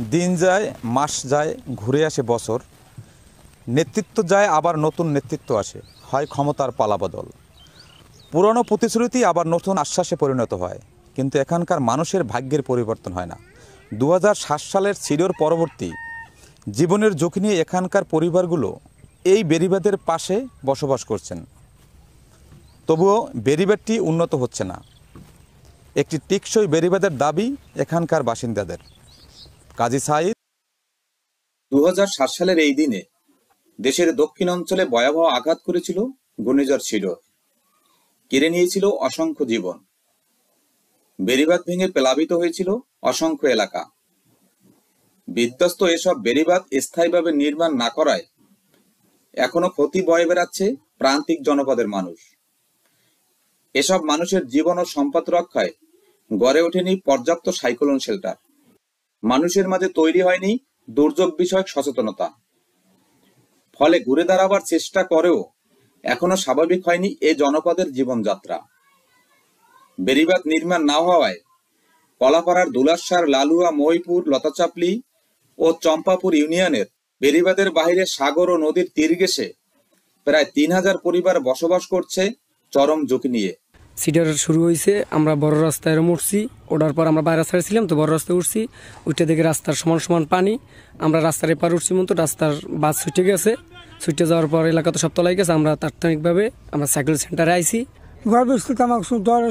দিন যায়, মাস যায়, ঘুরে আসে বছর। নেতৃত্ব যায়, আবার নতুন নেতৃত্ব আসে। হয় ক্ষমতার পালাবদল পুরনো প্রতিশ্রুতি আবার নতুন আশ্বাসে পরিণত হয়। কিন্তু এখানকার মানুষের ভাগ্যের পরিবর্তন হয় না। দু হাজার সাত সালের সিরিয়র পরবর্তী জীবনের ঝুঁকি নিয়ে এখানকার পরিবারগুলো এই বেরিবাদের পাশে বসবাস করছেন। তবুও বেরিবাদটি উন্নত হচ্ছে না। একটি টিকসই বেরিবাদের দাবি এখানকার বাসিন্দাদের। কাজী সাইদ দু হাজার সাত সালের এই দিনে দেশের দক্ষিণ অঞ্চলে ভয়াবহ আঘাত করেছিল ঘূর্ণিঝড় ছিল কেড়ে নিয়েছিল অসংখ্য জীবন। বেড়িবাঁধ ভেঙে প্লাবিত হয়েছিল অসংখ্য এলাকা। বিধ্বস্ত এসব বেড়িবাঁধ স্থায়ীভাবে নির্মাণ না করায় এখনও ক্ষতি বয়ে বেড়াচ্ছে প্রান্তিক জনপদের মানুষ। এসব মানুষের জীবন ও সম্পদ রক্ষায় গড়ে ওঠেনি পর্যাপ্ত সাইক্লোন শেল্টার। মানুষের মাঝে তৈরি হয়নি দুর্যোগ বিষয়ক সচেতনতা। ফলে ঘুরে দাঁড়াবার চেষ্টা করেও এখনও স্বাভাবিক হয়নি এ জনপদের জীবনযাত্রা। বেরিবাদ নির্মাণ না হওয়ায় কলাপাড়ার দুলাসার, লালুয়া মহিপুর লতাচাপলি ও চম্পাপুর ইউনিয়নের বেরিবাদের বাইরে সাগর ও নদীর তীর ঘেঁষে প্রায় তিন হাজার পরিবার বসবাস করছে চরম ঝুঁকি নিয়ে। সিডার শুরু হয়েছে আমরা বড় রাস্তায় এরম উঠছি ওঠার পর আমরা বাইরে রাস্তায় ছিলাম তো বড় রাস্তায় উঠছি উঠে দেখে রাস্তার সমান সমান পানি আমরা রাস্তার এপার উঠছি মতো রাস্তার বাস ছুটে গেছে ছুটে যাওয়ার পর এলাকা তো সব তলাই গেছে আমরা তাৎক্ষণিকভাবে আমরা সাইকেল সেন্টারে আইছি। আমাকে শুনতে হয়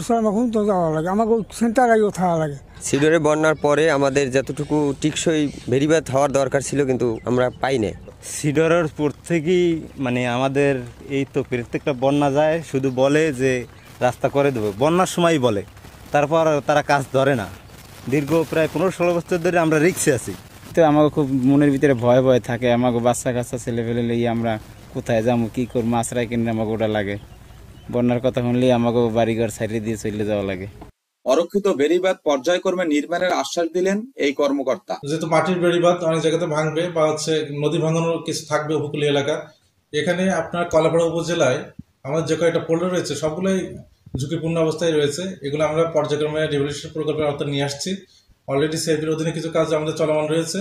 যাওয়া লাগে আমাকে সেন্টার আগে থাকা লাগে। সিডরে বন্যার পরে আমাদের যতটুকু টিকসই ভেরিবাদ হওয়ার দরকার ছিল কিন্তু আমরা পাই না সিডরের পর থেকেই মানে আমাদের এই তো প্রত্যেকটা বন্যা যায় শুধু বলে যে রাস্তা করে দেবো। বন্যার সময় বলে। তারপর তারা কাজ ধরে না। দীর্ঘ প্রায় পনেরো ষোলো বছর ধরে আমরা রিক্সে আছি। তো আমাকে খুব মনের ভিতরে ভয় ভয় থাকে আমাকে বাচ্চা কাচ্চা ছেলে ফেলে লইয়ে আমরা কোথায় যাব কী করব আশ্রয় কিনে আমাকে ওটা লাগে। বন্যার কথা শুনলেই আমাকে বাড়িঘর সাইডে দিয়ে চলে যাওয়া লাগে। অরক্ষিত বেড়িবাঁধ পর্যায়ক্রমে নির্মাণের আশ্বাস দিলেন এই কর্মকর্তা। যেহেতু মাটির বেড়িবাঁধ অনেক জায়গাতে ভাঙবে বা হচ্ছে নদী ভাঙানোর কিছু থাকবে উপকূলীয় এলাকা এখানে আপনার কলাপাড়া উপজেলায় আমাদের যে কয়েকটা পোল্ড রয়েছে সবগুলোই ঝুঁকিপূর্ণ অবস্থায় রয়েছে। এগুলো আমরা পর্যায়ক্রমে রেভলিউশন প্রকল্পের আওতায় নিয়ে আসছি। অলরেডি সেফের অধীনে কিছু কাজ আমাদের চলমান রয়েছে।